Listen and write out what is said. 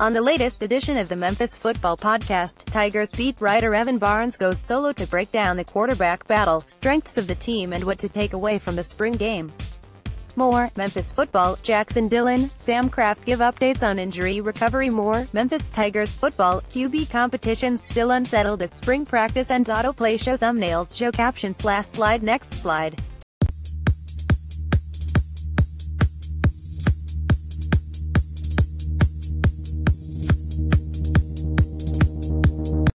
On the latest edition of the Memphis Football Podcast, Tigers beat writer Evan Barnes goes solo to break down the quarterback battle, strengths of the team and what to take away from the spring game. More, Memphis football, Jackson Dillon, Sam Craft give updates on injury recovery more, Memphis Tigers football, QB competitions still unsettled as spring practice ends autoplay show thumbnails show caption, last slide next slide.